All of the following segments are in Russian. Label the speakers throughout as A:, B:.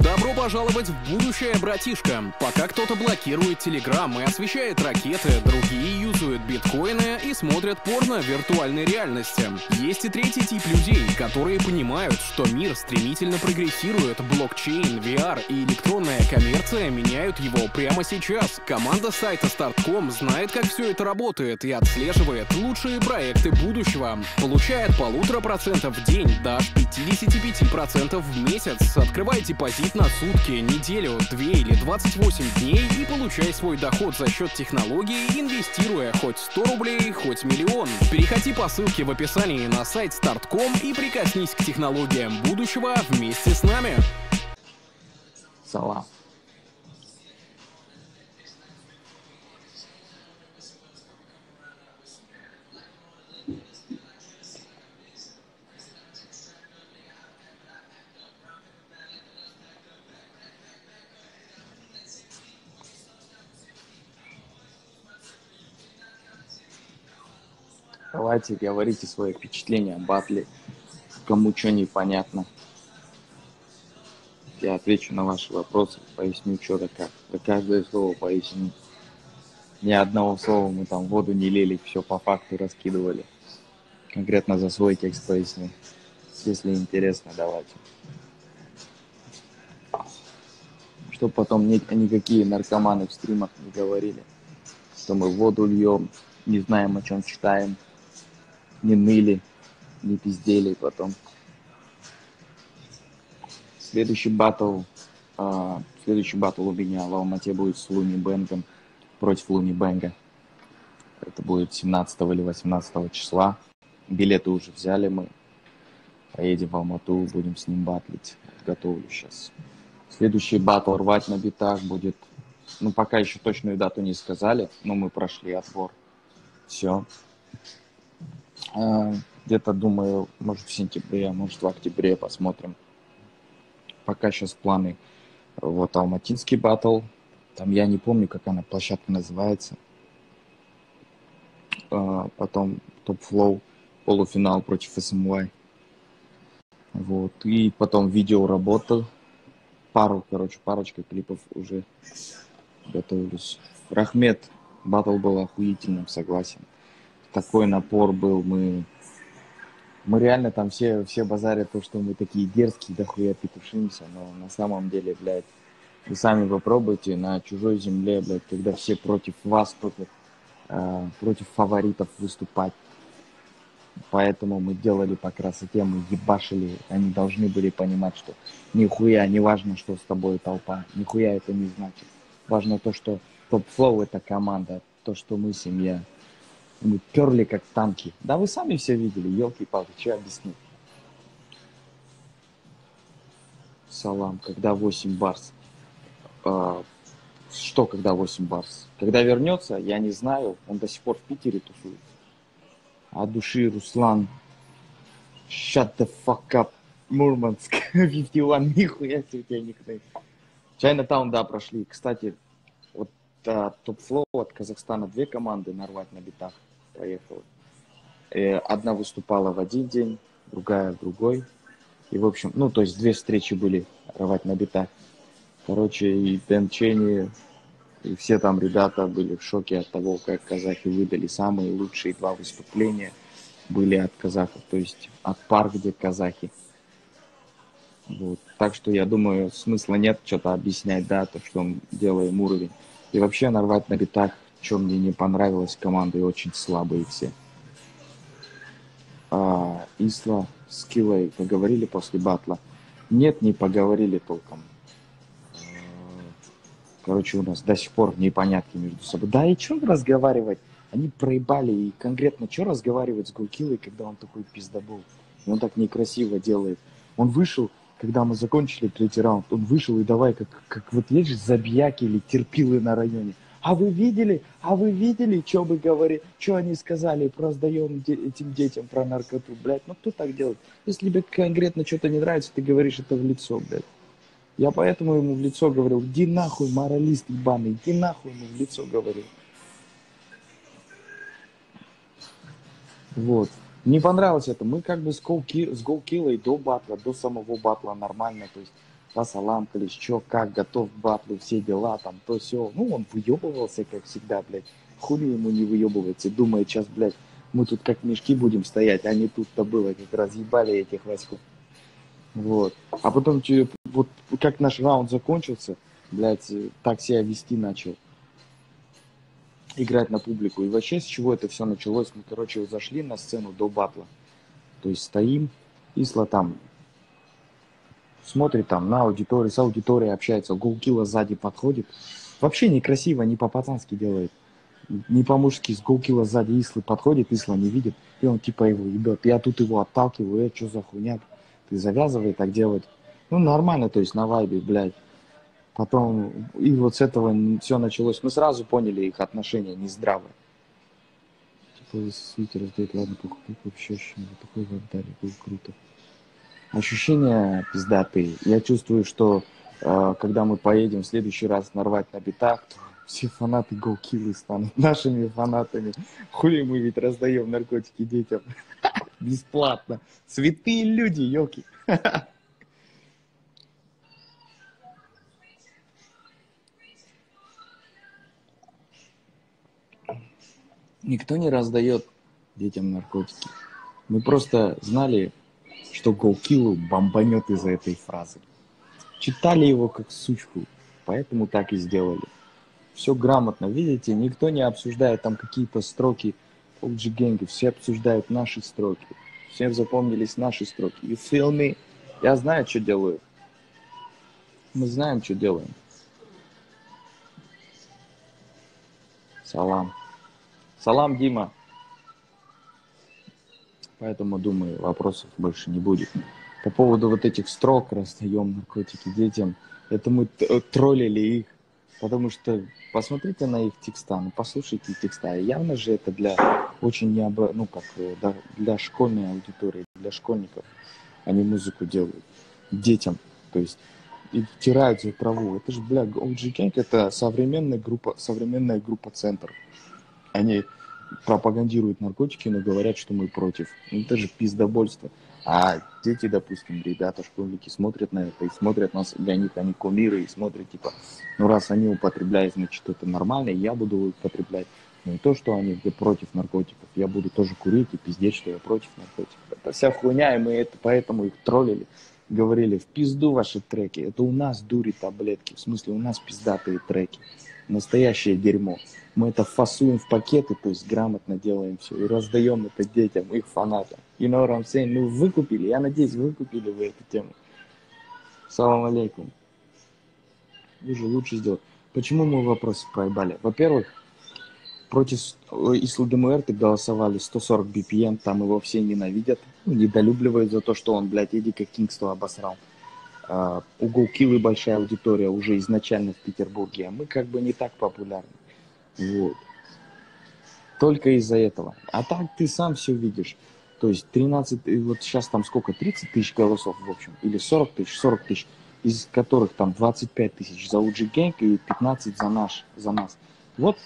A: Добро пожаловать в будущее, братишка. Пока кто-то блокирует Телеграм и освещает ракеты, другие юзают биткоины и смотрят порно в виртуальной реальности. Есть и третий тип людей, которые понимают, что мир стремительно прогрессирует, блокчейн, VR и электронная коммерция меняют его прямо сейчас. Команда сайта Start.com знает, как все это работает и отслеживает лучшие проекты будущего. Получая от полутора процентов в день до 55% в месяц. Открывайте позиции депозит на сутки, неделю, две или 28 дней и получай свой доход за счет технологии, инвестируя хоть 100 рублей, хоть миллион. Переходи по ссылке в описании на сайт start.com и прикоснись к технологиям будущего вместе с нами.
B: Салам. Давайте говорите свои впечатления о батле. Кому что непонятно. Я отвечу на ваши вопросы, поясню, что да как. За каждое слово поясню. Ни одного слова мы там воду не лили, все по факту раскидывали. Конкретно за свой текст поясню. Если интересно, давайте. Чтобы потом ни, никакие наркоманы в стримах не говорили, что мы воду льем, не знаем, о чем читаем не ныли, не пиздели потом. Следующий батл, э, следующий батл у меня в Алмате будет с Луни Бенгом против Луни Бенга. Это будет 17 или 18 числа. Билеты уже взяли мы. Поедем в Алмату, будем с ним батлить. Готовлю сейчас. Следующий батл рвать на битах будет... Ну, пока еще точную дату не сказали, но мы прошли отбор. Все. А, где-то, думаю, может в сентябре, может в октябре посмотрим. Пока сейчас планы. Вот Алматинский батл. Там я не помню, как она площадка называется. А, потом Топ Флоу, полуфинал против СМＹ. Вот. И потом видео работа. Пару, короче, парочка клипов уже готовились. Рахмет батл был охуительным, согласен такой напор был, мы, мы реально там все, все базарят то, что мы такие дерзкие, дохуя петушимся, но на самом деле, блядь, вы сами попробуйте на чужой земле, блядь, когда все против вас, против, э, против фаворитов выступать. Поэтому мы делали по красоте, мы ебашили. Они должны были понимать, что нихуя не важно, что с тобой толпа. Нихуя это не значит. Важно то, что Top Flow это команда, то, что мы семья. Мы перли как танки. Да вы сами все видели, елки-палки, что объяснить? Салам, когда 8 Bars? А, что, когда 8 Bars? Когда вернется, я не знаю. Он до сих пор в Питере тусует. А души Руслан. Shut the fuck up. Мурманск. 51, нихуя себе у тебя никнейм. ChinaTown, да, прошли. Кстати, вот а, Top Flow от Казахстана две команды нарвать на битах поехала. Э, одна выступала в один день, другая в другой. И, в общем, ну, то есть две встречи были рвать на битах. Короче, и Бен Ченни, и все там ребята были в шоке от того, как казахи выдали самые лучшие два выступления были от казахов, то есть от пар, где казахи. Вот. Так что я думаю, смысла нет что-то объяснять, да, то, что мы делаем уровень. И вообще нарвать на битах что мне не понравилось, команды очень слабые все. А, Исла с Киллой поговорили после батла? Нет, не поговорили толком. А, короче, у нас до сих пор непонятки между собой. Да и что разговаривать? Они проебали, и конкретно что разговаривать с Гулкилой, когда он такой пиздобол? И он так некрасиво делает. Он вышел, когда мы закончили третий раунд, он вышел и давай, как, как вот есть же забияки или терпилы на районе. А вы видели, а вы видели, что вы говорили, что они сказали, проздаем этим детям про наркоту, блядь. Ну кто так делает? Если тебе конкретно что-то не нравится, ты говоришь это в лицо, блядь. Я поэтому ему в лицо говорил, иди нахуй, моралист ебаный, иди нахуй ему в лицо говорил. Вот. Не понравилось это. Мы как бы с, голки, с голкилой до батла, до самого батла нормально. То есть посаламкались, чё, как, готов к батлу, все дела, там, то все. Ну, он выебывался, как всегда, блядь. Хули ему не выебывается, думает, сейчас, блядь, мы тут как мешки будем стоять, а не тут-то было, как разъебали этих Ваську. Вот. А потом, вот как наш раунд закончился, блядь, так себя вести начал. Играть на публику. И вообще, с чего это все началось? Мы, короче, зашли на сцену до батла. То есть стоим, Исла там смотрит там на аудиторию, с аудиторией общается, голкила сзади подходит. Вообще некрасиво, не по-пацански делает. Не по-мужски, с голкила сзади Ислы подходит, Исла не видит, и он типа его ебет. Я тут его отталкиваю, э, что за хуйня? Ты завязывай так делать. Ну, нормально, то есть на вайбе, блядь. Потом, и вот с этого все началось. Мы сразу поняли их отношения нездравые. Типа, свитер раздает, ладно, похуй, вообще ощущение, такой веб было круто ощущения пиздатые. Я чувствую, что э, когда мы поедем в следующий раз нарвать на битах, все фанаты голкилы станут нашими фанатами. Хули мы ведь раздаем наркотики детям бесплатно. Святые люди, елки. Никто не раздает детям наркотики. Мы просто знали что Голкилу бомбанет из-за этой фразы. Читали его как сучку, поэтому так и сделали. Все грамотно, видите, никто не обсуждает там какие-то строки OG Gang, все обсуждают наши строки. Всем запомнились наши строки. Feel me? Я знаю, что делаю. Мы знаем, что делаем. Салам. Салам, Дима. Поэтому, думаю, вопросов больше не будет. По поводу вот этих строк раздаем наркотики детям, это мы э, троллили их, потому что посмотрите на их текста, ну послушайте текста. Явно же это для очень необра... ну как, э, для школьной аудитории, для школьников. Они музыку делают детям, то есть и втирают за траву. Это же, бля, OG Gang это современная группа, современная группа центр. Они пропагандируют наркотики, но говорят, что мы против. Ну, это же пиздобольство. А дети, допустим, ребята, школьники смотрят на это и смотрят нас, для них они кумиры, и смотрят, типа, ну раз они употребляют, значит, это нормально, я буду употреблять. Ну и то, что они против наркотиков, я буду тоже курить и пиздеть, что я против наркотиков. Это вся хуйня, и мы это, поэтому их троллили. Говорили, в пизду ваши треки, это у нас дури таблетки, в смысле у нас пиздатые треки настоящее дерьмо. Мы это фасуем в пакеты, то есть грамотно делаем все и раздаем это детям, их фанатам. You know what I'm saying? Ну, выкупили, я надеюсь, выкупили вы эту тему. Салам алейкум. Вы лучше сделать. Почему мы вопросы проебали? Во-первых, против Исла ДМР голосовали 140 BPM, там его все ненавидят, недолюбливают за то, что он, блядь, Эдди как Кингство обосрал uh, у Голкилы большая аудитория уже изначально в Петербурге, а мы как бы не так популярны. Вот. Только из-за этого. А так ты сам все видишь. То есть 13, вот сейчас там сколько, 30 тысяч голосов в общем, или 40 тысяч, 40 тысяч, из которых там 25 тысяч за UG Gang и 15 за наш, за нас. Вот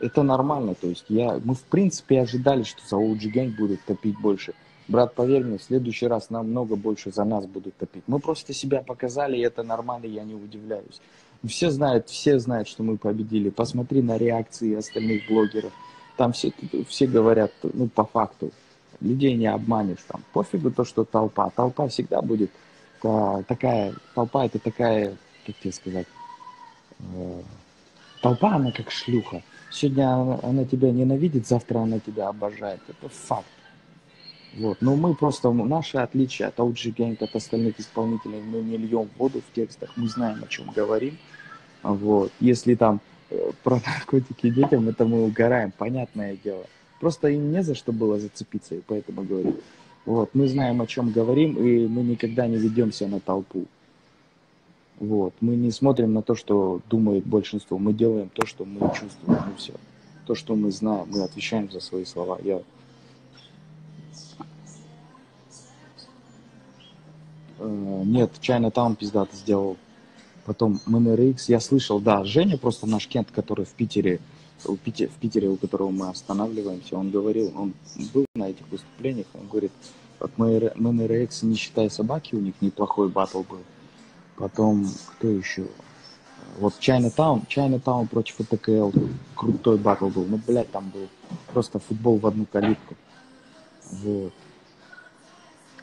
B: это нормально, то есть я, мы в принципе ожидали, что за OG Gang будут топить больше. Брат, поверь мне, в следующий раз намного больше за нас будут топить. Мы просто себя показали, и это нормально, я не удивляюсь. Все знают, все знают, что мы победили. Посмотри на реакции остальных блогеров. Там все, все говорят, ну, по факту. Людей не обманешь там. Пофигу то, что толпа. Толпа всегда будет такая, толпа это такая, как тебе сказать, э, толпа, она как шлюха. Сегодня она, она тебя ненавидит, завтра она тебя обожает. Это факт. Вот. Но мы просто, наши отличия от OG Gang, от остальных исполнителей, мы не льем воду в текстах, мы знаем, о чем говорим. Вот. Если там э, про наркотики детям, это мы угораем, понятное дело. Просто им не за что было зацепиться, и поэтому говорю. Вот. Мы знаем, о чем говорим, и мы никогда не ведемся на толпу. Вот. Мы не смотрим на то, что думает большинство. Мы делаем то, что мы чувствуем, и все. То, что мы знаем, мы отвечаем за свои слова. Я нет, China Town пиздато сделал. Потом MNRX, я слышал, да, Женя, просто наш Кент, который в Питере, в Питере, в Питере, у которого мы останавливаемся, он говорил, он был на этих выступлениях, он говорит, от MNRX, не считая собаки, у них неплохой батл был. Потом, кто еще? Вот Чайнатаун, Чайнатаун против АТКЛ, крутой батл был. Ну, блядь, там был просто футбол в одну калитку. Вот.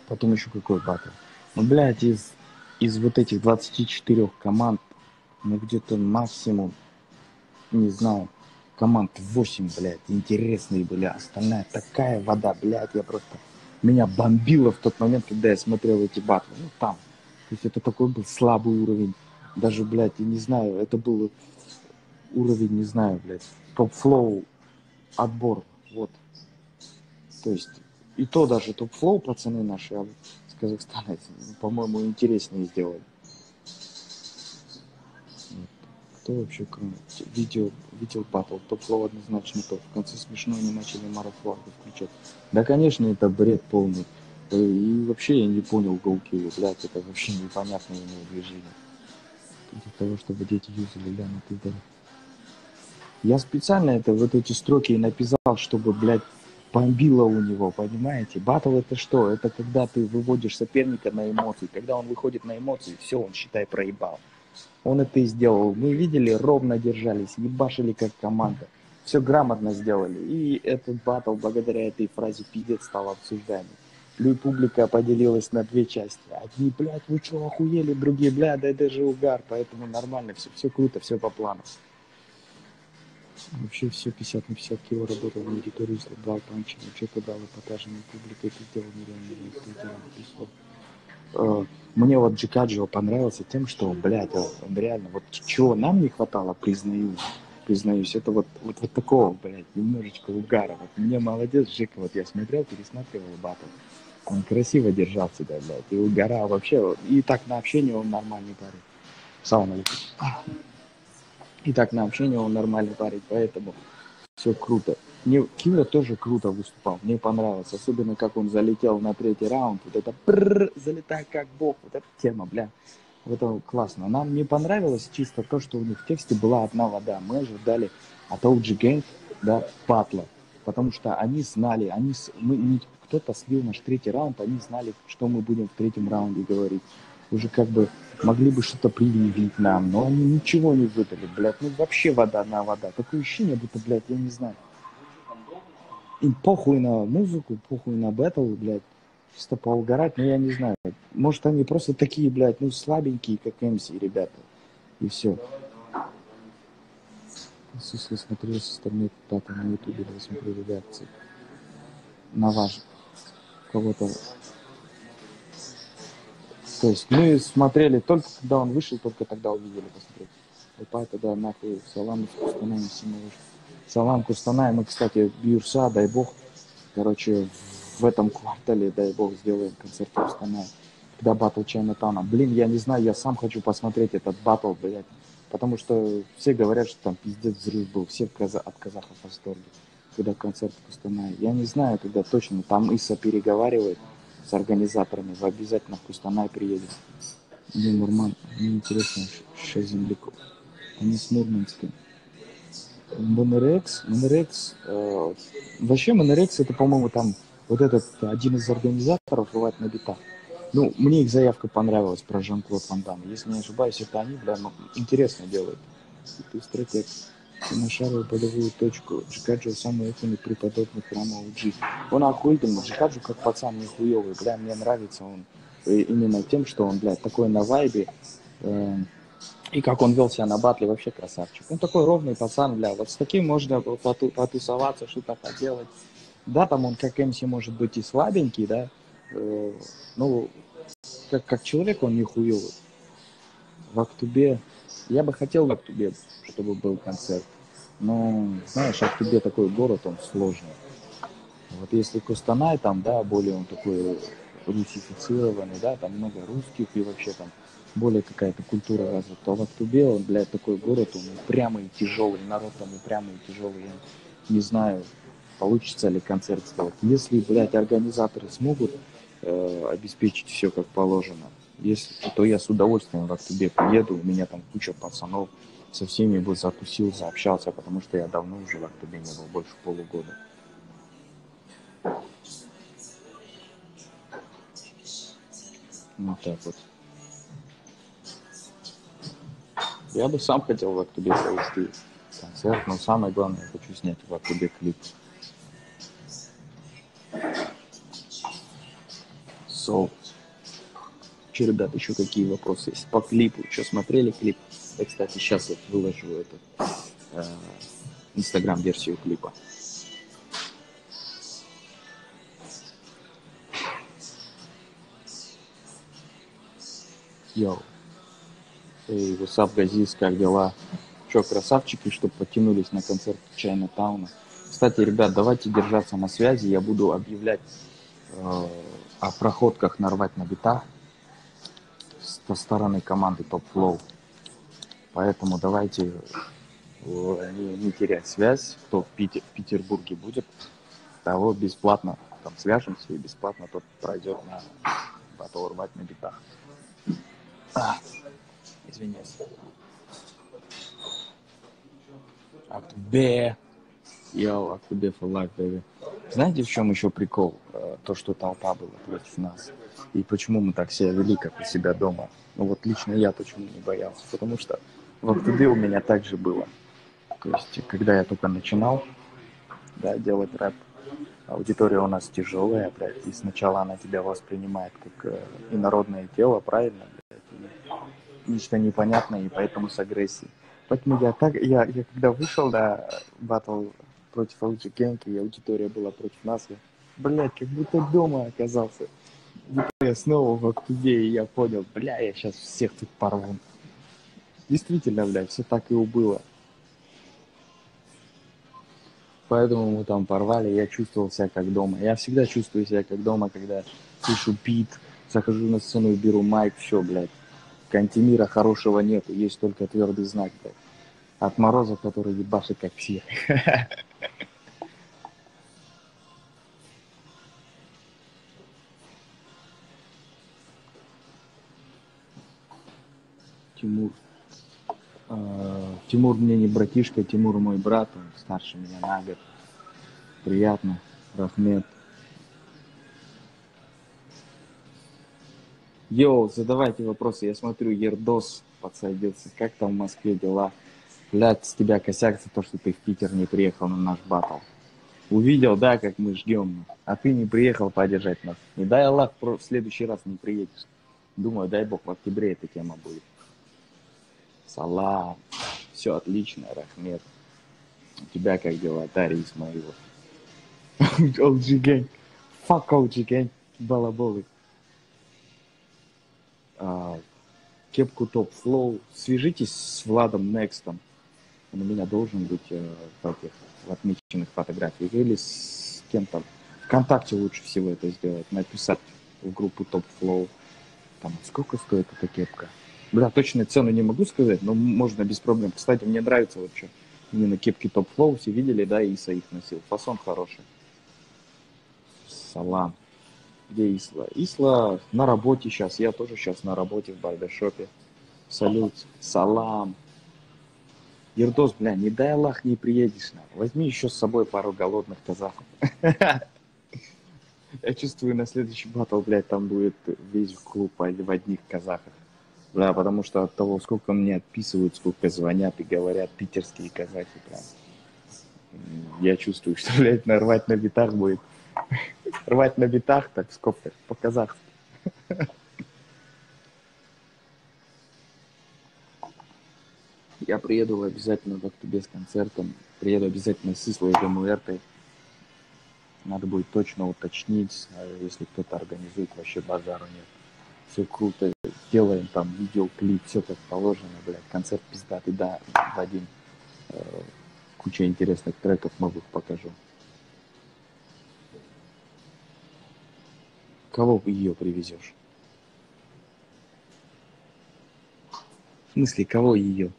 B: Потом еще какой батл. Ну, блядь, из, из вот этих 24 команд, ну, где-то максимум, не знаю, команд 8, блядь, интересные были. Остальная такая вода, блядь, я просто... Меня бомбило в тот момент, когда я смотрел эти батлы. Ну, там. То есть это такой был слабый уровень даже, блядь, я не знаю, это был уровень, не знаю, блядь, Top Flow отбор, вот. То есть, и то даже Top Flow пацаны наши а Казахстана, по-моему, интереснее сделали. Кто вообще, кроме видео, видел батл, Top Flow однозначно топ. В конце смешно они начали марафлорды включать. Да, конечно, это бред полный. И вообще я не понял голки, блядь, это вообще непонятное ему движение для того, чтобы дети юзали ляну пидоры. Я специально это вот эти строки и написал, чтобы, блядь, бомбило у него, понимаете? Батл это что? Это когда ты выводишь соперника на эмоции. Когда он выходит на эмоции, все, он, считай, проебал. Он это и сделал. Мы видели, ровно держались, ебашили как команда. Все грамотно сделали. И этот батл благодаря этой фразе пиздец стал обсуждаемым. Лю публика поделилась на две части. Одни, блядь, вы что, охуели? Другие, блядь, да это же угар. Поэтому нормально, все, все круто, все по плану. Вообще все 50 на 50 кило работал на аудитории, два панча. Вообще подал эпатажами публика, это сделал нереально, писал. Мне вот Джикаджио понравился тем, что, блядь, он реально, вот чего нам не хватало, признаю, признаюсь, это вот, вот, вот такого, блядь, немножечко угара. Вот мне молодец, Жека, вот я смотрел, пересматривал батл. Он красиво держал себя, блядь, и угорал вообще. И так на общение он нормальный парень. Сауна И так на общение он нормальный парень, поэтому все круто. Мне Килла тоже круто выступал, мне понравилось. Особенно, как он залетел на третий раунд. Вот это прррр, залетай как бог. Вот эта тема, бля. Вот это классно. Нам не понравилось чисто то, что у них в тексте была одна вода. Мы ожидали от OG Gang, да, батла. Потому что они знали, они, мы, кто-то слил наш третий раунд, они знали, что мы будем в третьем раунде говорить. Уже как бы могли бы что-то предъявить нам, но они ничего не выдали, блядь. Ну вообще вода на вода. Такое ощущение, будто, блядь, я не знаю. Им похуй на музыку, похуй на бэтл, блядь. Чисто поугарать, но я не знаю. Может, они просто такие, блядь, ну слабенькие, как МС, ребята. И все. Если смотрел со стороны папа на ютубе, я смотрю редакции. На ваш кого-то. То есть мы смотрели только когда он вышел, только тогда увидели посмотреть. Опа, тогда нахуй салам Кустанай Симович. Салам Кустанай, мы, кстати, Бирса, дай бог, короче, в этом квартале, дай бог, сделаем концерт Кустанай. Когда батл Чайнатана. Блин, я не знаю, я сам хочу посмотреть этот батл, блядь. Потому что все говорят, что там пиздец взрыв был. Все от казахов в восторге когда концерт в Кустанае. Я не знаю, когда точно. Там Иса переговаривает с организаторами. Вы обязательно в Кустанай приедете. Мне Нурман, мне интересно, шесть земляков. Они с Мурманским. Монорекс, Монорекс, э, вообще Монорекс это, по-моему, там вот этот один из организаторов бывает на битах. Ну, мне их заявка понравилась про Жан-Клод Ван Дам. Если не ошибаюсь, это они, да, ну, интересно делают. Ты стратег на шаровую полевую точку. Джикаджо самый опытный преподобный храма Уджи. Он охуительный. Джикаджо как пацан нихуевый. Бля, мне нравится он именно тем, что он, блядь, такой на вайбе. Э, и как он вел себя на батле, вообще красавчик. Он такой ровный пацан, бля. Вот с таким можно поту потусоваться, что-то поделать. Да, там он как МС может быть и слабенький, да. Э, ну, как, как человек он нихуевый. В Актубе я бы хотел в Актубе, чтобы был концерт. Но, знаешь, Актубе такой город, он сложный. Вот если Костанай, там, да, более он такой русифицированный, да, там много русских и вообще там более какая-то культура развита, то в Актубе, он, блядь, такой город, он упрямый и тяжелый, народ там упрямый тяжелый. Я не знаю, получится ли концерт сделать. Если, блядь, организаторы смогут э, обеспечить все как положено, если, то я с удовольствием к тебе приеду, у меня там куча пацанов, со всеми бы закусил, заобщался, потому что я давно уже в Актубе не был, больше полугода. Вот так вот. Я бы сам хотел в октябре провести концерт, но самое главное, я хочу снять в октябре клип. So, что, ребят, еще какие вопросы есть? По клипу, что, смотрели клип? Я, кстати, сейчас вот выложу эту э, инстаграм-версию клипа. Йоу. Эй, высап Газис, как дела? Че, красавчики, чтобы потянулись на концерт Чайна Тауна. Кстати, ребят, давайте держаться на связи. Я буду объявлять э, о проходках нарвать на битах со стороны команды Top Flow. Поэтому давайте э, не, не терять связь. Кто в, Питер, в Петербурге будет, того бесплатно там свяжемся и бесплатно тот пройдет на батл рвать на битах. А, извиняюсь. Актубе. Йоу, Актубе for life, baby. Знаете, в чем еще прикол? Э, то, что толпа была против нас. И почему мы так себя вели, как у себя дома. Ну вот лично я почему не боялся. Потому что в Актубе у меня так же было. То есть, когда я только начинал да, делать рэп, аудитория у нас тяжелая, блядь, и сначала она тебя воспринимает как э, инородное тело, правильно, нечто непонятное, и поэтому с агрессией. Поэтому я так, я, я когда вышел на батл против Генки, и аудитория была против нас, я, блядь, как будто дома оказался. Я снова в Актубе, и я понял, бля, я сейчас всех тут порву. Действительно, блядь, все так и было. Поэтому мы там порвали, я чувствовал себя как дома. Я всегда чувствую себя как дома, когда слышу бит, захожу на сцену и беру майк, все, блядь Кантемира хорошего нету, есть только твердый знак, блядь. От Мороза, который ебашит как псих. Тимур. А, Тимур мне не братишка, Тимур мой брат, он старше меня на год. Приятно. Рахмет. Йоу, задавайте вопросы. Я смотрю, Ердос подсадился. Как там в Москве дела? Блядь, с тебя косяк за то, что ты в Питер не приехал на наш батл. Увидел, да, как мы ждем. А ты не приехал поддержать нас. Не дай Аллах, в следующий раз не приедешь. Думаю, дай Бог, в октябре эта тема будет. Салам. Все отлично, Рахмет. У тебя как дела, Дарья Исмаилов? OG Gang. Fuck OG Gang. Балаболы а, кепку Top Flow. Свяжитесь с Владом Некстом. Он у меня должен быть э, в этих в отмеченных фотографиях. Или с кем-то. Вконтакте лучше всего это сделать. Написать в группу Top Flow. Там сколько стоит эта кепка? Бля, точно цену не могу сказать, но можно без проблем. Кстати, мне нравится вот что. Именно кепки Top Flow все видели, да, Иса их носил. Фасон хороший. Салам. Где Исла? Исла на работе сейчас. Я тоже сейчас на работе в барбершопе. Салют. Салам. Ердос, бля, не дай Аллах, не приедешь. На. Возьми еще с собой пару голодных казахов. Я чувствую, на следующий батл, блядь, там будет весь клуб в одних казахах. Да, потому что от того, сколько мне отписывают, сколько звонят и говорят питерские казахи, прям. Я чувствую, что, блядь, нарвать на битах будет Рвать на битах, так в скобках, по-казахски. Я приеду обязательно в Актубе с концертом. Приеду обязательно с Ислой и МУРТой. Надо будет точно уточнить, а если кто-то организует, вообще базару нет. Все круто, делаем там видеоклип, все как положено, блядь, концерт пиздатый, да, один. Э, куча интересных треков новых покажу. Кого ее привезешь? В смысле, кого ее?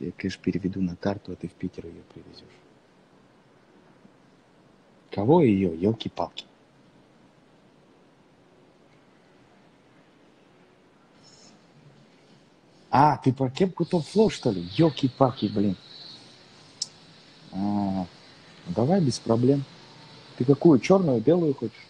B: Я, конечно, переведу на карту, а ты в Питер ее привезешь. Кого ее? Елки-палки. А, ты про кепку топ флоу, что ли? Елки-палки, блин. А, давай без проблем. Ты какую, черную, белую хочешь?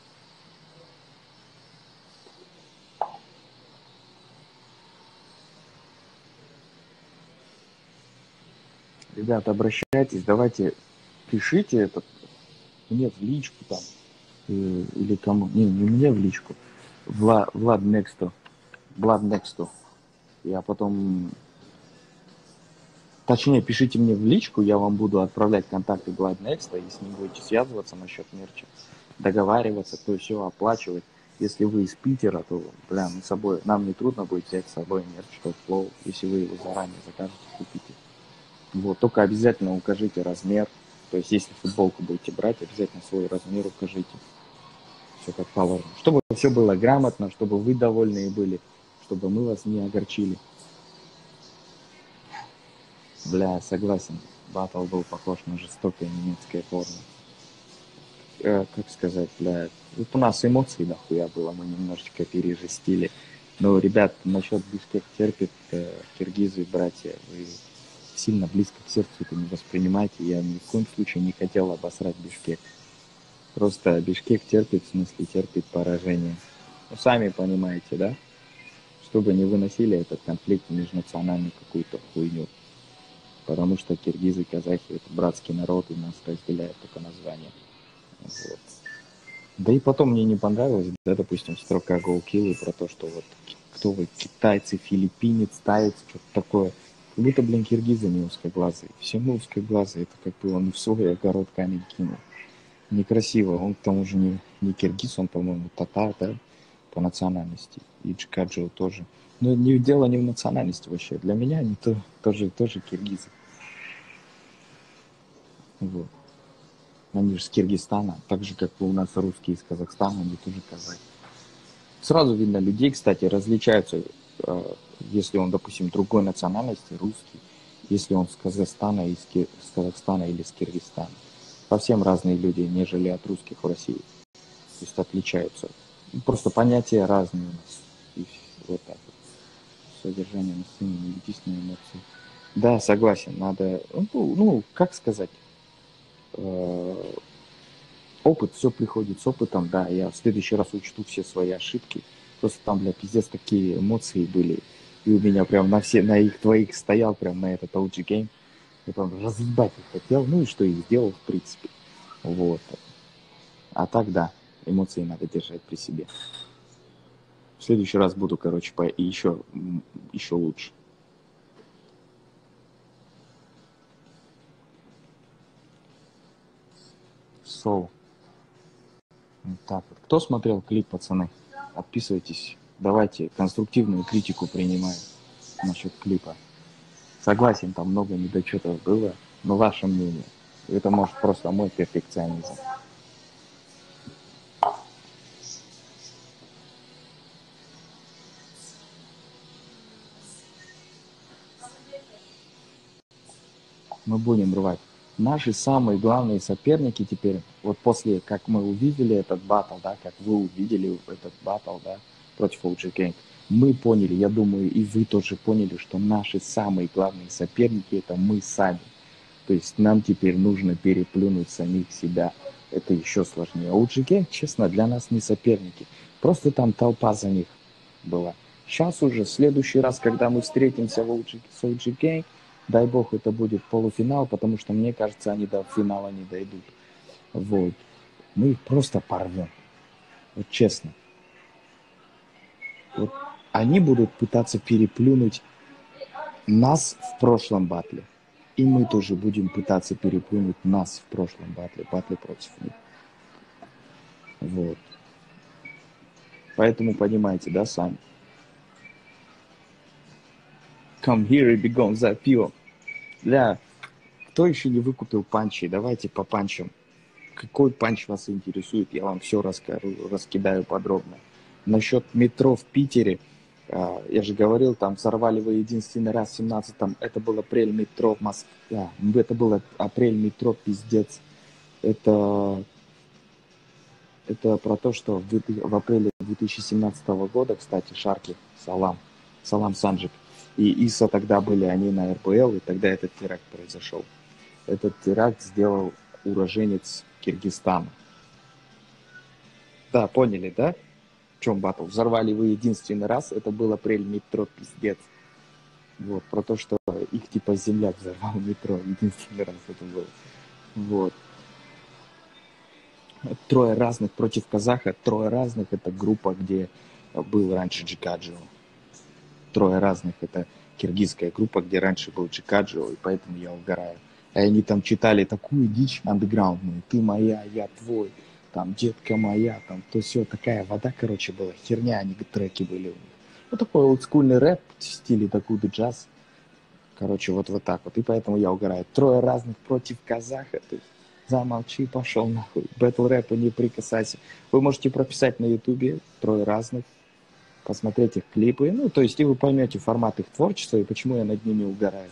B: Ребята, обращайтесь, давайте пишите этот мне в личку там э, или кому. Не, не мне в личку. Вла, Влад Нексто. Влад Нексто. Я потом... Точнее, пишите мне в личку, я вам буду отправлять контакты Некста, и с ним будете связываться насчет мерча, договариваться, то все оплачивать. Если вы из Питера, то, бля, мы с собой, нам не трудно будет взять с собой мерч Flow, если вы его заранее закажете, купите. Вот, только обязательно укажите размер, то есть, если футболку будете брать, обязательно свой размер укажите. Все как положено. Чтобы все было грамотно, чтобы вы довольны были, чтобы мы вас не огорчили. Бля, согласен. Батл был похож на жестокое немецкое порно. Э, как сказать, бля, вот у нас эмоций нахуя было, мы немножечко пережестили. Но, ребят, насчет Бишкек терпит, э, киргизы, братья, вы сильно близко к сердцу это не воспринимайте. Я ни в коем случае не хотел обосрать Бишкек. Просто Бишкек терпит, в смысле терпит поражение. Ну, сами понимаете, да? Чтобы не выносили этот конфликт межнациональную какую-то хуйню. Потому что киргизы и казахи это братский народ, и нас разделяет только название. Вот. Да и потом мне не понравилось, да, допустим, строка голкиллы про то, что вот кто вы, китайцы, филиппинец, таец, что-то такое – как будто, блин, киргизы не узкоглазые. Все мы узкоглазые. Это как бы он в свой огород камень кинул. Некрасиво. Он к тому же не, не киргиз, он, по-моему, татар, да, по национальности. И Джикаджио тоже. Но не, дело не в национальности вообще. Для меня они то, тоже, тоже киргизы. Вот. Они же с Киргизстана, так же, как у нас русские из Казахстана, они тоже казахи. Сразу видно людей, кстати, различаются э, если он, допустим, другой национальности, русский, если он с Казахстана, из, с Казахстана или с Киргизстана. Совсем разные люди, нежели от русских в России. То есть отличаются. Просто понятия разные у нас. И вот так вот. Содержание на сцене, не ведись на эмоции. Да, согласен, надо, ну, ну как сказать, э, опыт, все приходит с опытом, да, я в следующий раз учту все свои ошибки, просто там, бля, пиздец, такие эмоции были, и у меня прям на все, на их твоих стоял прям на этот OG Game. Я прям разъебать их хотел, ну и что и сделал, в принципе. Вот. А так, да, эмоции надо держать при себе. В следующий раз буду, короче, по... еще, еще лучше. Соу. Так. Кто смотрел клип, пацаны? Подписывайтесь. Давайте конструктивную критику принимаем насчет клипа. Согласен, там много недочетов было, но ваше мнение. Это может просто мой перфекционизм. Мы будем рвать. Наши самые главные соперники теперь, вот после, как мы увидели этот батл, да, как вы увидели этот батл, да, против OG Gang. Мы поняли, я думаю, и вы тоже поняли, что наши самые главные соперники это мы сами. То есть нам теперь нужно переплюнуть самих себя. Это еще сложнее. OG Gang, честно, для нас не соперники. Просто там толпа за них была. Сейчас уже, в следующий раз, когда мы встретимся в OG, с OG Gang, дай бог, это будет полуфинал, потому что, мне кажется, они до финала не дойдут. Вот. Мы их просто порвем. Вот честно. Вот они будут пытаться переплюнуть нас в прошлом батле. И мы тоже будем пытаться переплюнуть нас в прошлом батле, батле против них. Вот. Поэтому понимаете, да, сами. Come here и бегом за пивом. Для кто еще не выкупил панчи, давайте по панчам. Какой панч вас интересует, я вам все расскажу, раскидаю подробно. Насчет метро в Питере, а, я же говорил, там взорвали вы единственный раз в 17-м, это был апрель метро в Москве, это был апрель метро, пиздец. Это, это про то, что в, в апреле 2017 года, кстати, Шарки, Салам, Салам Санджик и Иса тогда были, они на РПЛ, и тогда этот теракт произошел. Этот теракт сделал уроженец Киргизстана. Да, поняли, да? чем батл. Взорвали вы единственный раз, это был апрель метро, пиздец. Вот, про то, что их типа земляк взорвал метро. Единственный раз это было. Вот. Трое разных против казаха. Трое разных это группа, где был раньше Джикаджио. Трое разных это киргизская группа, где раньше был Джикаджио, и поэтому я угораю. И они там читали такую дичь андеграундную. Ты моя, я твой. Там детка моя, там то все. Такая вода, короче, была. Херня, они треки были у них. Ну, такой олдскульный рэп в стиле такуды джаз. Короче, вот вот так вот. И поэтому я угораю. Трое разных против казаха. Ты замолчи, пошел нахуй. Бэтл рэпа не прикасайся. Вы можете прописать на ютубе трое разных. Посмотреть их клипы. Ну, то есть, и вы поймете формат их творчества и почему я над ними угораю.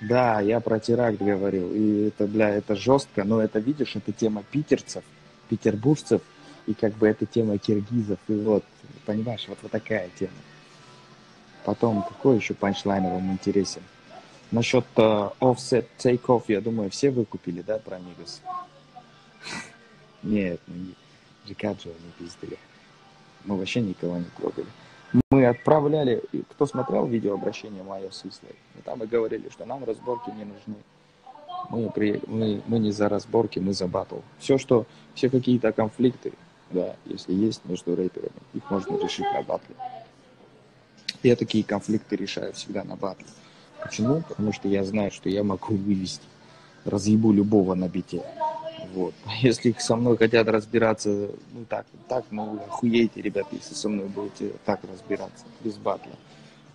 B: Да, я про теракт говорил. И это, бля, это жестко, но это, видишь, это тема питерцев петербуржцев, и как бы эта тема киргизов, и вот, понимаешь, вот, вот такая тема. Потом, какой еще панчлайн вам интересен? Насчет uh, Offset Takeoff, я думаю, все выкупили, да, про Мигас? Нет, мы Джикаджо не пиздили. Мы вообще никого не трогали. Мы отправляли, кто смотрел видео обращения мое с Ислой, там мы говорили, что нам разборки не нужны. Мы, при, мы, мы не за разборки, мы за батл. Все, что, все какие-то конфликты, да, если есть между рэперами, их можно решить на батле. Я такие конфликты решаю всегда на батле. Почему? Потому что я знаю, что я могу вывести. Разъебу любого на бите. Вот. Если со мной хотят разбираться, ну так, так, ну охуеете, ребят, если со мной будете так разбираться, без батла.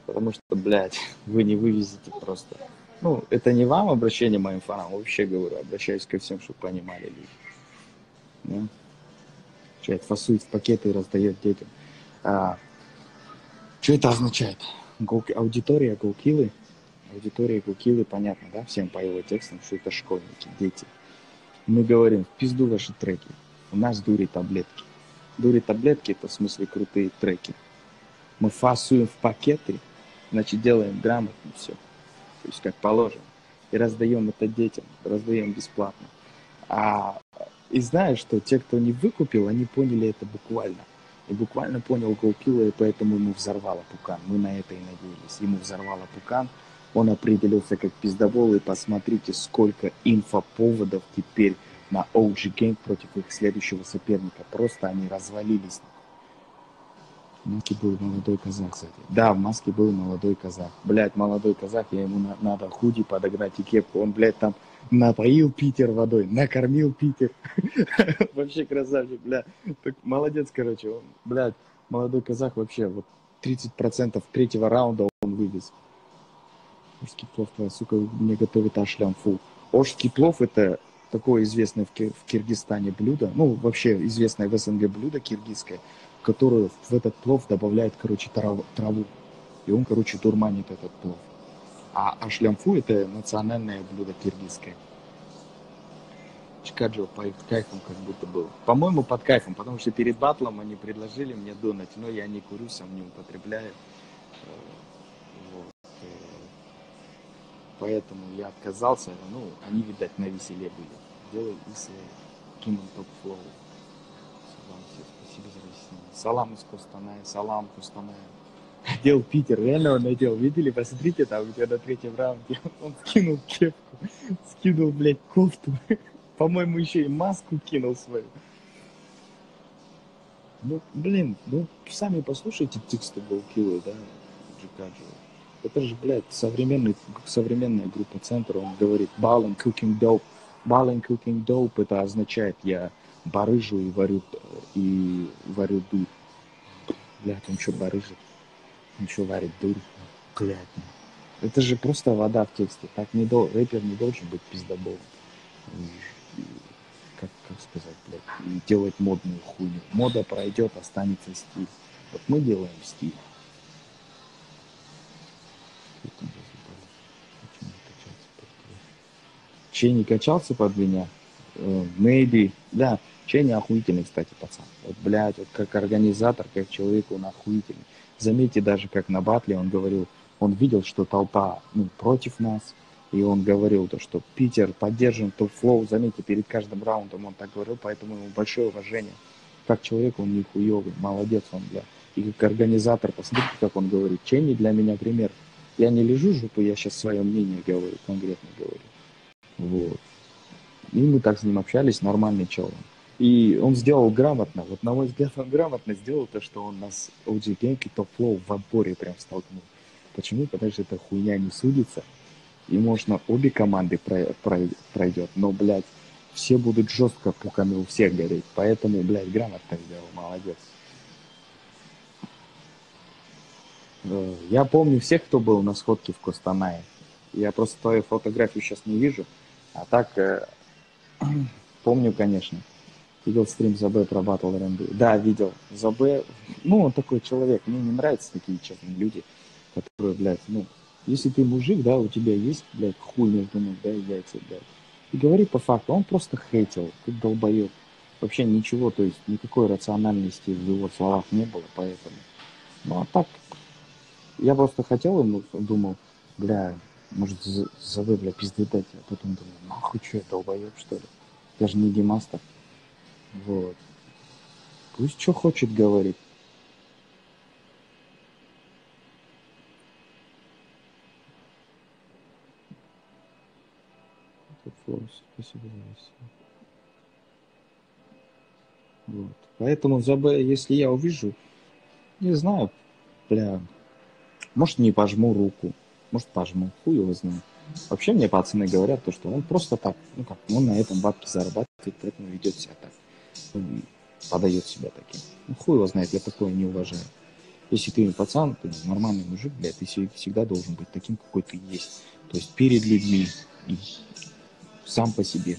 B: Потому что, блядь, вы не вывезете просто. Ну, это не вам обращение моим фанам, вообще говорю, обращаюсь ко всем, чтобы понимали люди. Да? Человек фасует в пакеты и раздает детям. А, что это означает? Аудитория голкилы. Аудитория голкилы, понятно, да, всем по его текстам, что это школьники, дети. Мы говорим, в пизду ваши треки. У нас дури таблетки. Дури таблетки, это в смысле крутые треки. Мы фасуем в пакеты, значит, делаем грамотно все то есть как положено. И раздаем это детям, раздаем бесплатно. А, и знаешь, что те, кто не выкупил, они поняли это буквально. И буквально понял Голкила, и поэтому ему взорвало Пукан. Мы на это и надеялись. Ему взорвало Пукан, он определился как пиздобол, и посмотрите, сколько инфоповодов теперь на OG Game против их следующего соперника. Просто они развалились. В маске был молодой казах, кстати. Да, в маске был молодой казах. Блять, молодой казах, я ему на, надо худи подогнать и кепку. Он, блядь, там напоил Питер водой, накормил Питер. Вообще красавчик, бля. Так, молодец, короче. Блядь, молодой казах вообще, вот 30% третьего раунда он вывез. Ожский плов, сука, мне готовит ашлям фу. Ожский плов это такое известное в, Киргизстане блюдо, ну, вообще известное в СНГ блюдо киргизское, которую в этот плов добавляет, короче, траву. траву. И он, короче, дурманит этот плов. А ашлямфу это национальное блюдо киргизское. Чикаджо по их кайфом как будто был. По-моему, под кайфом, потому что перед батлом они предложили мне донать, но я не курю, сам не употребляю. Э, вот. Э, поэтому я отказался. Ну, они, видать, на веселе были. Делай из Кимон Топ Флоу. Салам из Кустаная, салам Кустаная. Надел Питер, реально он надел. Видели, посмотрите, там у тебя на третьем раунде он скинул кепку, скинул, блядь, кофту. По-моему, еще и маску кинул свою. Ну, блин, ну, сами послушайте тексты Голкилы, да, Джикаджи. Это же, блядь, современный, современная группа центра, он говорит, баллин, cooking dope. Баллин, cooking dope, это означает, я барыжу и варю, и варю дурь. Блядь, он что барыжит? Он что варит дурь? Блядь. Это же просто вода в тексте. Так не дол... рэпер не должен быть пиздоболом. Как, как сказать, блядь, делать модную хуйню. Мода пройдет, останется стиль. Вот мы делаем стиль. Чей не качался под меня? Maybe, да. Ченни охуительный, кстати, пацан. Вот, блядь, вот как организатор, как человек, он охуительный. Заметьте, даже как на батле он говорил, он видел, что толпа ну, против нас, и он говорил, то, что Питер поддержим Top Flow. Заметьте, перед каждым раундом он так говорил, поэтому ему большое уважение. как человек он не хуёвый, молодец он, бля. И как организатор, посмотрите, как он говорит. Ченни для меня пример. Я не лижу жопу, я сейчас свое мнение говорю, конкретно говорю. Вот. И мы так с ним общались, нормальный чел. И он сделал грамотно. Вот на мой взгляд, он грамотно сделал то, что он нас OG Gang и Top в отборе прям столкнул. Почему? Потому что эта хуйня не судится. И можно обе команды пройдет. Но, блядь, все будут жестко пуками у всех гореть. Поэтому, блядь, грамотно сделал. Молодец. Я помню всех, кто был на сходке в Костанае. Я просто твою фотографию сейчас не вижу. А так, э, помню, конечно. Видел стрим ЗБ про Battle R&B. Да, видел. ЗБ, ну, он такой человек. Мне не нравятся такие честные люди, которые, блядь, ну, если ты мужик, да, у тебя есть, блядь, хуй между ног, да, и яйца, блядь. И говори по факту, он просто хейтил, ты долбоеб. Вообще ничего, то есть никакой рациональности в его словах не было, поэтому. Ну, а так, я просто хотел ему, думал, бля, может, ЗВ, бля, пизды дать, а потом думаю, нахуй, что я долбоеб, что ли? Я же не Димастер. Вот. Пусть что хочет говорит. Спасибо за Вот. Поэтому ЗБ, если я увижу, не знаю, бля, может не пожму руку, может пожму, хуй его знает. Вообще мне пацаны говорят, то, что он просто так, ну как, он на этом бабки зарабатывает, поэтому ведет себя так подает себя таким. Ну, хуй его знает, я такое не уважаю. Если ты пацан, ты нормальный мужик, блядь, ты всегда должен быть таким, какой ты есть. То есть перед людьми и сам по себе,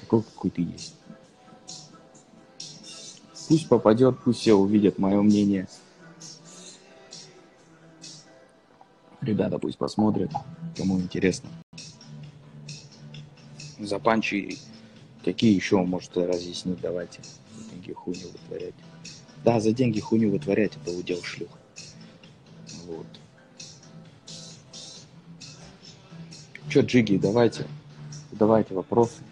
B: такой, какой ты есть. Пусть попадет, пусть все увидят мое мнение. Ребята пусть посмотрят, кому интересно. За панчи Какие еще можете разъяснить? Давайте. За деньги хуйню вытворять. Да, за деньги хуйню вытворять это удел шлюх. Вот. Че, Джиги, давайте. Давайте вопросы.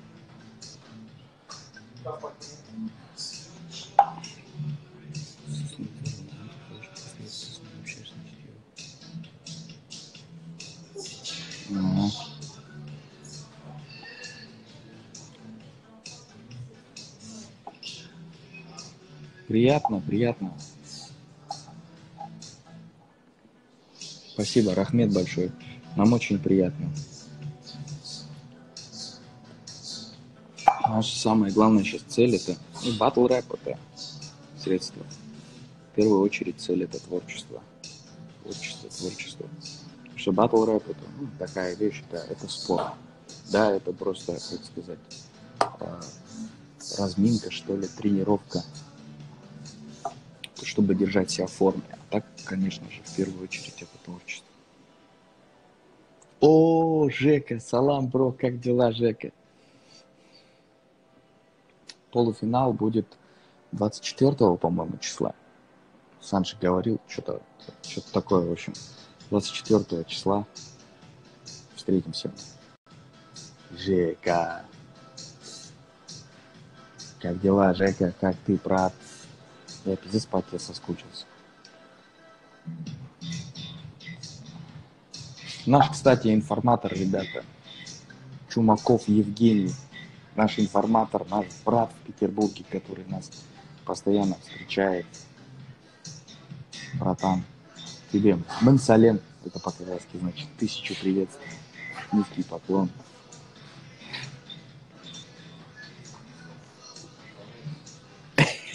B: Приятно, приятно. Спасибо, Рахмет большой. Нам очень приятно. Наша самая главная сейчас цель это ну, батл рэп это средство. В первую очередь цель это творчество. Творчество, творчество. Потому что батл рэп это ну, такая вещь, это, это спорт. Да, это просто, как сказать, а, разминка, что ли, тренировка чтобы держать себя в форме. А так, конечно же, в первую очередь это творчество. О, Жека, салам, бро, как дела, Жека? Полуфинал будет 24 по-моему, числа. Санши говорил, что-то что такое, в общем. 24 числа встретимся. Жека. Как дела, Жека? Как ты, брат? Я пиздец по тебе соскучился. Наш, кстати, информатор, ребята. Чумаков Евгений. Наш информатор, наш брат в Петербурге, который нас постоянно встречает. Братан, тебе Мансален, это по-казахски значит тысячу приветствий. Низкий поклон.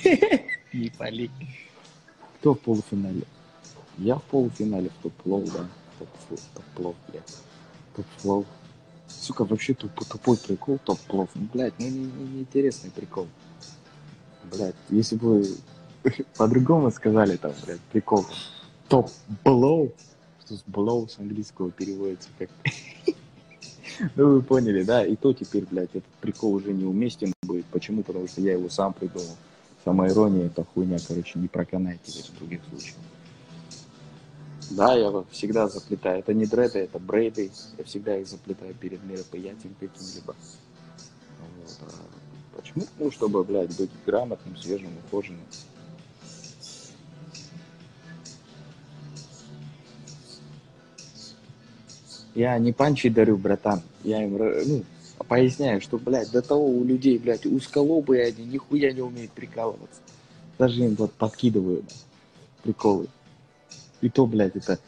B: Не пали. Кто в полуфинале? Я в полуфинале в Top Flow, да. Top Flow, блядь. Top Flow. Сука, вообще туп, тупой прикол топ-плов. Ну, блядь, ну не, не, не интересный прикол. Блядь, если бы по-другому сказали там, блядь, прикол. Top Blow. Что с blow с английского переводится как... Ну, вы поняли, да? И то теперь, блядь, этот прикол уже неуместен будет. Почему? Потому что я его сам придумал. Самоирония, эта хуйня, короче, не проканает теперь в других случаях. Да, я всегда заплетаю. Это не дреды, это брейды. Я всегда их заплетаю перед мероприятием каким-либо. Вот. А Почему? Ну, чтобы, блядь, быть грамотным, свежим, ухоженным. Я не панчи дарю, братан. Я им, ну, поясняю, что, блядь, до того у людей, блядь, узколобые они нихуя не умеют прикалываться. Даже им вот подкидываю да, приколы. И то, блядь, это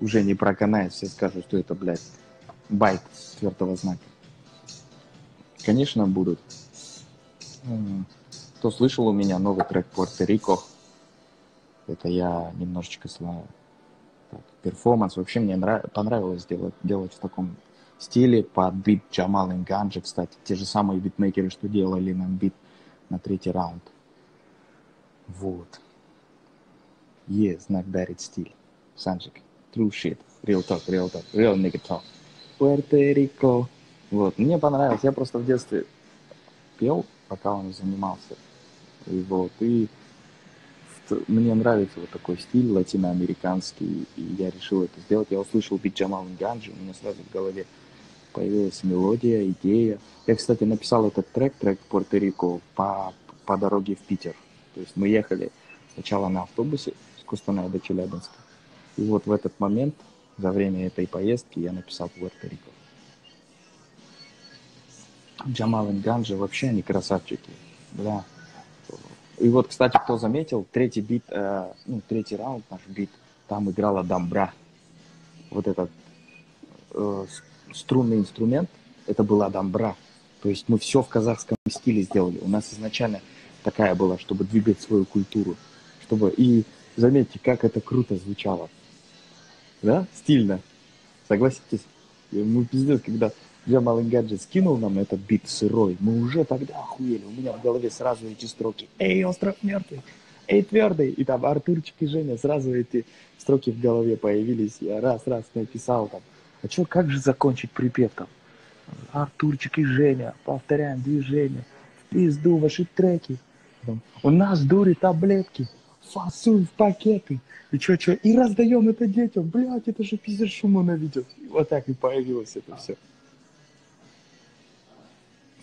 B: уже не проканает. Все скажут, что это, блядь, байт Твёрдого Знака. Конечно, будут. Кто слышал у меня новый трек Пуэрто-Рико? Это я немножечко слаю. Так, перформанс. Вообще мне нрав... понравилось делать, делать в таком стиле под бит Джамал и Ганджи, кстати. Те же самые битмейкеры, что делали нам бит на третий раунд. Вот. Е, знак дарит стиль. Санджик. True shit. Real talk, real talk, real nigga talk. Пуэрто-Рико. Вот. Мне понравилось. Я просто в детстве пел, пока он занимался. И вот. И мне нравится вот такой стиль латиноамериканский, и я решил это сделать. Я услышал бит Джамал Ганджи, у меня сразу в голове появилась мелодия, идея. Я, кстати, написал этот трек, трек Пуэрто-Рико, по, по дороге в Питер. То есть мы ехали сначала на автобусе с Кустаная до Челябинска. И вот в этот момент, за время этой поездки, я написал Пуэрто-Рико. Джамал и Ганджи вообще они красавчики. Да. И вот, кстати, кто заметил, третий бит, э, ну, третий раунд наш бит, там играла дамбра. Вот этот э, струнный инструмент, это была дамбра. То есть мы все в казахском стиле сделали. У нас изначально такая была, чтобы двигать свою культуру. Чтобы... И заметьте, как это круто звучало. Да? Стильно. Согласитесь? Мы пиздец, когда Джамал Гаджет скинул нам этот бит сырой, мы уже тогда охуели. У меня в голове сразу эти строки. Эй, остров мертвый! Эй, твердый! И там Артурчик и Женя, сразу эти строки в голове появились. Я раз-раз написал там. А что, как же закончить припев там? Артурчик и Женя, повторяем движение. Пизду ваши треки. У нас дури таблетки, фасуй в пакеты. И чё, и раздаем это детям. Блять, это же пиздец шума наведет. И вот так и появилось это все.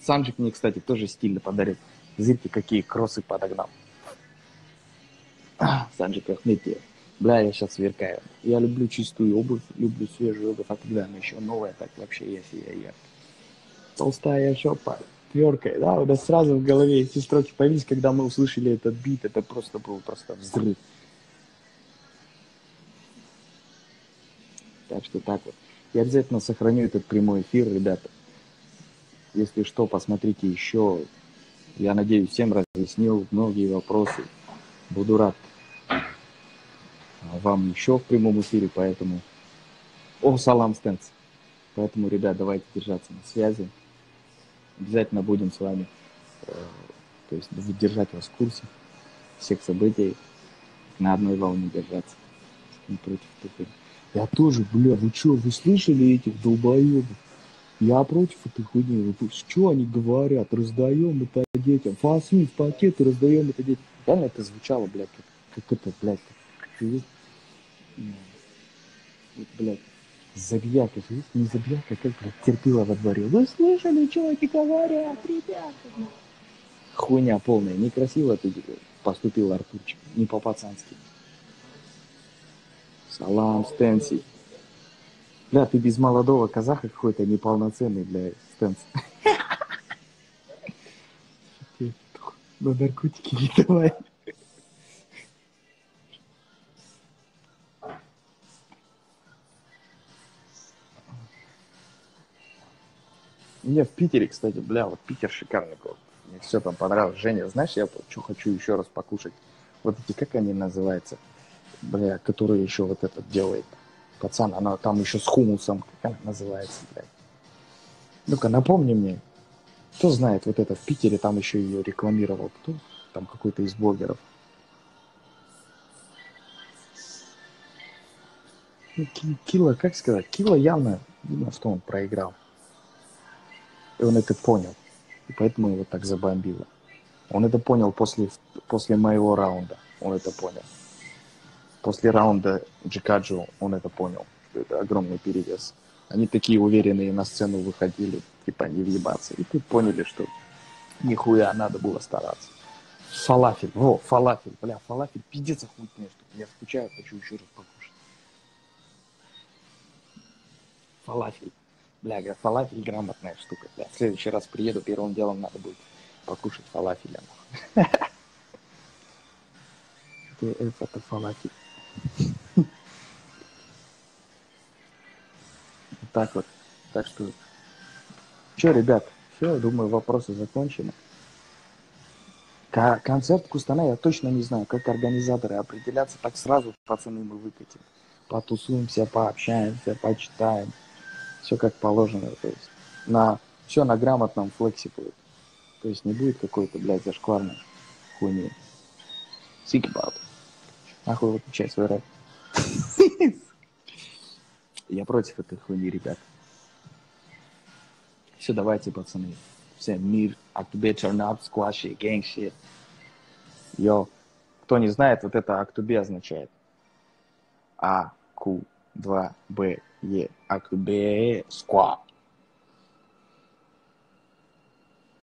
B: Санджик мне, кстати, тоже стильно подарил. Зырки какие кроссы подогнал. Санджик Ахметьев. Бля, я сейчас сверкаю. Я люблю чистую обувь, люблю свежую обувь, а когда она еще новая, так вообще я сияю. Толстая жопа, тверкая, да, у нас сразу в голове эти строки появились, когда мы услышали этот бит, это просто был просто взрыв. Так что так вот. Я обязательно сохраню этот прямой эфир, ребята. Если что, посмотрите еще. Я надеюсь, всем разъяснил многие вопросы. Буду рад вам еще в прямом эфире, поэтому... О, салам, Стэнс. Поэтому, ребят, давайте держаться на связи. Обязательно будем с вами, э, то есть держать вас в курсе всех событий, на одной волне держаться. Против Я тоже, бля, вы что, вы слышали этих долбоебов? Я против этой хуйни. Что они говорят? Раздаем это детям. Фасуй в пакеты, раздаем это детям. Реально это звучало, блядь, как, как это, блядь, вот, блядь, забияка же не забияка, как, блядь, терпила во дворе. Вы слышали, что они говорят, ребята? Хуйня полная, некрасиво ты поступил, Артурчик, не по-пацански. Салам, Стэнси. Бля, ты без молодого казаха какой-то неполноценный, бля, Стэнс. На наркотики не давай. Мне в Питере, кстати, бля, вот Питер шикарный город. Мне все там понравилось. Женя, знаешь, я что хочу еще раз покушать? Вот эти, как они называются? Бля, которые еще вот этот делает пацан, она там еще с хумусом, как она называется, блядь. Ну-ка, напомни мне, кто знает, вот это в Питере там еще ее рекламировал, кто? Там какой-то из блогеров. Кила, как сказать, Кила явно, видно, что он проиграл. И он это понял. И поэтому его так забомбило. Он это понял после, после моего раунда. Он это понял после раунда Джикаджо он это понял, это огромный перевес. Они такие уверенные на сцену выходили, типа не въебаться. И тут поняли, что Нихуя, надо было стараться. Фалафель, во, фалафель, бля, фалафель, пиздец охуительная штука. Я скучаю, хочу еще раз покушать. Фалафель. Бля, говорят, фалафель грамотная штука. Бля, в следующий раз приеду, первым делом надо будет покушать фалафеля. Это фалафель. Так вот. Так что, что, ребят, все, думаю, вопросы закончены. Концерт Кустана я точно не знаю, как организаторы определяться, так сразу пацаны мы выкатим. Потусуемся, пообщаемся, почитаем. Все как положено. То есть на, все на грамотном флексе будет. То есть не будет какой-то, блядь, зашкварной хуйни. Think about. Нахуй выключай свой рэп. Я против этой хуйни, ребят. Все, давайте, пацаны. Все, мир, Актубе, Чернап, Скваши, Гэнгши. Йо. Кто не знает, вот это Актубе означает. А, Q, 2, Б, Е. Актубе, Сква.